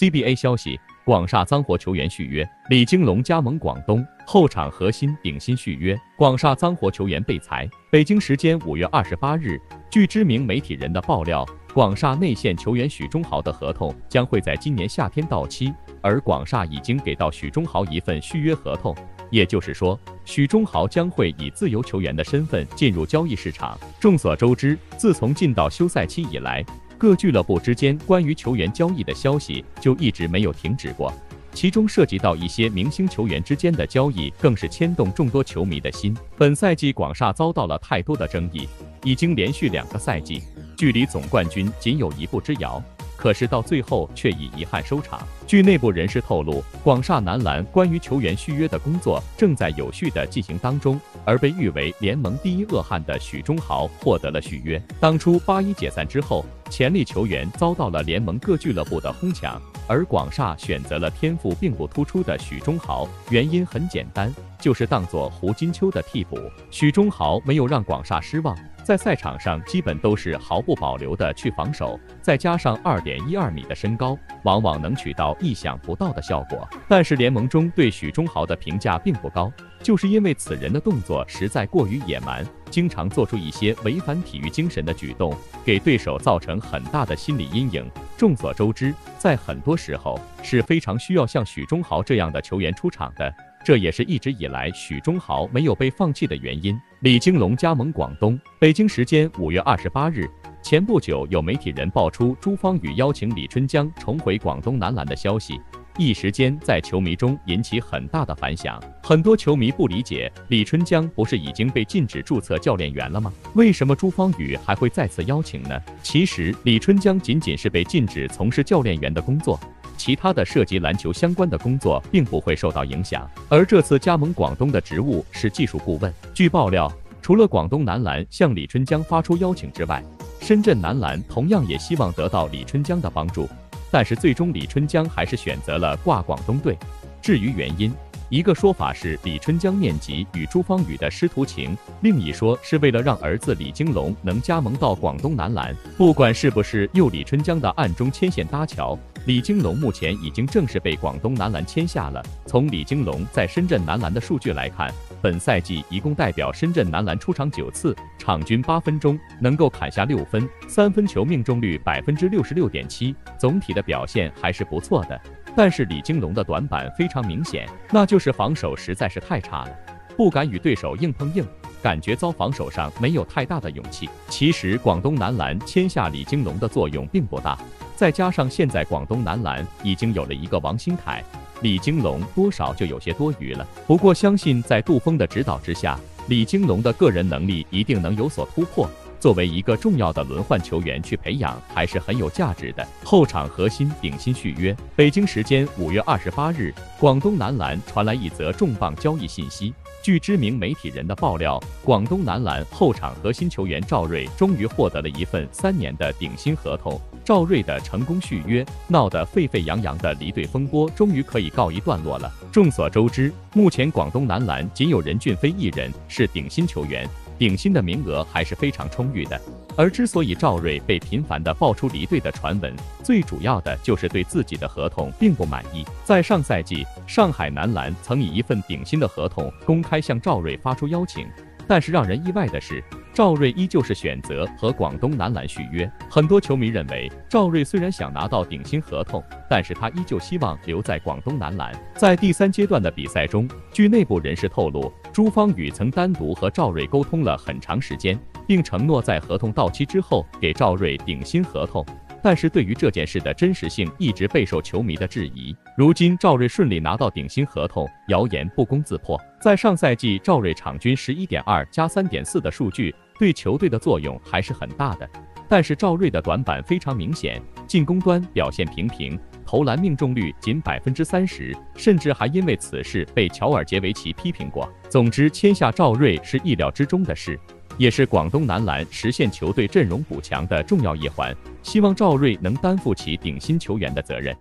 CBA 消息，广厦脏活球员续约，李金龙加盟广东，后场核心顶薪续约，广厦脏活球员被裁。北京时间五月二十八日，据知名媒体人的爆料，广厦内线球员许忠豪的合同将会在今年夏天到期，而广厦已经给到许忠豪一份续约合同，也就是说，许忠豪将会以自由球员的身份进入交易市场。众所周知，自从进到休赛期以来，各俱乐部之间关于球员交易的消息就一直没有停止过，其中涉及到一些明星球员之间的交易，更是牵动众多球迷的心。本赛季广厦遭到了太多的争议，已经连续两个赛季距离总冠军仅有一步之遥。可是到最后却以遗憾收场。据内部人士透露，广厦男篮关于球员续约的工作正在有序的进行当中，而被誉为联盟第一恶汉的许忠豪获得了续约。当初八一解散之后，潜力球员遭到了联盟各俱乐部的哄抢，而广厦选择了天赋并不突出的许忠豪，原因很简单，就是当做胡金秋的替补。许忠豪没有让广厦失望。在赛场上，基本都是毫不保留的去防守，再加上二点一二米的身高，往往能取到意想不到的效果。但是联盟中对许忠豪的评价并不高，就是因为此人的动作实在过于野蛮，经常做出一些违反体育精神的举动，给对手造成很大的心理阴影。众所周知，在很多时候是非常需要像许忠豪这样的球员出场的。这也是一直以来许忠豪没有被放弃的原因。李金龙加盟广东。北京时间五月二十八日，前不久有媒体人爆出朱芳雨邀请李春江重回广东男篮的消息，一时间在球迷中引起很大的反响。很多球迷不理解，李春江不是已经被禁止注册教练员了吗？为什么朱芳雨还会再次邀请呢？其实，李春江仅仅是被禁止从事教练员的工作。其他的涉及篮球相关的工作并不会受到影响，而这次加盟广东的职务是技术顾问。据爆料，除了广东男篮向李春江发出邀请之外，深圳男篮同样也希望得到李春江的帮助，但是最终李春江还是选择了挂广东队。至于原因，一个说法是李春江念及与朱芳雨的师徒情，另一说是为了让儿子李金龙能加盟到广东男篮。不管是不是又李春江的暗中牵线搭桥。李金龙目前已经正式被广东男篮签下了。从李金龙在深圳男篮的数据来看，本赛季一共代表深圳男篮出场九次，场均八分钟，能够砍下六分，三分球命中率百分之六十六点七，总体的表现还是不错的。但是李金龙的短板非常明显，那就是防守实在是太差了，不敢与对手硬碰硬，感觉遭防守上没有太大的勇气。其实广东男篮签下李金龙的作用并不大。再加上现在广东男篮已经有了一个王新凯，李金龙多少就有些多余了。不过相信在杜峰的指导之下，李金龙的个人能力一定能有所突破。作为一个重要的轮换球员去培养，还是很有价值的。后场核心顶薪续约。北京时间五月二十八日，广东男篮传来一则重磅交易信息。据知名媒体人的爆料，广东男篮后场核心球员赵睿终于获得了一份三年的顶薪合同。赵睿的成功续约，闹得沸沸扬扬的离队风波终于可以告一段落了。众所周知，目前广东男篮仅有任骏飞一人是顶薪球员，顶薪的名额还是非常充裕的。而之所以赵睿被频繁的爆出离队的传闻，最主要的就是对自己的合同并不满意。在上赛季，上海男篮曾以一份顶薪的合同公开向赵睿发出邀请。但是让人意外的是，赵睿依旧是选择和广东男篮续约。很多球迷认为，赵睿虽然想拿到顶薪合同，但是他依旧希望留在广东男篮。在第三阶段的比赛中，据内部人士透露，朱芳雨曾单独和赵睿沟通了很长时间，并承诺在合同到期之后给赵睿顶薪合同。但是对于这件事的真实性一直备受球迷的质疑。如今赵睿顺利拿到顶薪合同，谣言不攻自破。在上赛季，赵睿场均十一点二加三点四的数据对球队的作用还是很大的。但是赵睿的短板非常明显，进攻端表现平平，投篮命中率仅百分之三十，甚至还因为此事被乔尔杰维奇批评过。总之，签下赵睿是意料之中的事。也是广东男篮实现球队阵容补强的重要一环，希望赵睿能担负起顶薪球员的责任。